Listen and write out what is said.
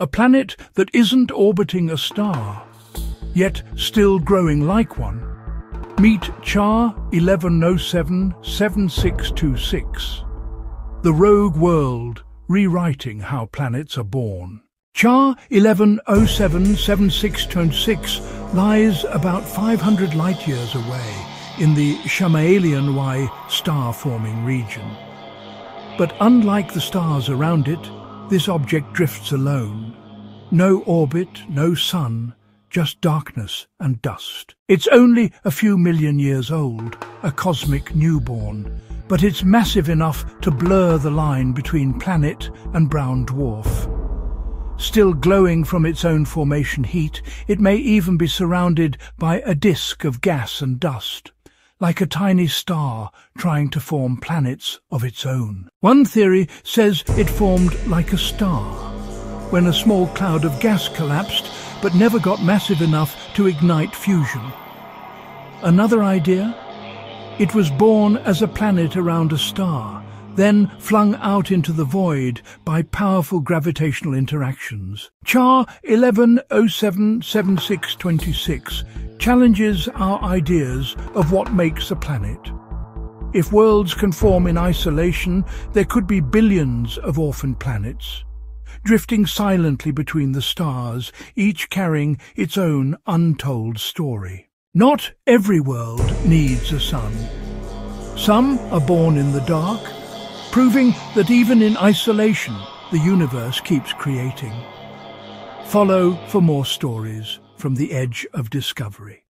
A planet that isn't orbiting a star, yet still growing like one. Meet Cha 1107-7626, the rogue world rewriting how planets are born. Cha 1107-7626 lies about 500 light-years away in the Chamaeleon Y star-forming region. But unlike the stars around it, this object drifts alone. No orbit, no sun, just darkness and dust. It's only a few million years old, a cosmic newborn, but it's massive enough to blur the line between planet and brown dwarf. Still glowing from its own formation heat, it may even be surrounded by a disk of gas and dust like a tiny star trying to form planets of its own. One theory says it formed like a star, when a small cloud of gas collapsed but never got massive enough to ignite fusion. Another idea? It was born as a planet around a star, then flung out into the void by powerful gravitational interactions. Cha 11077626 challenges our ideas of what makes a planet. If worlds can form in isolation, there could be billions of orphan planets, drifting silently between the stars, each carrying its own untold story. Not every world needs a sun. Some are born in the dark, proving that even in isolation, the universe keeps creating. Follow for more stories from the edge of discovery.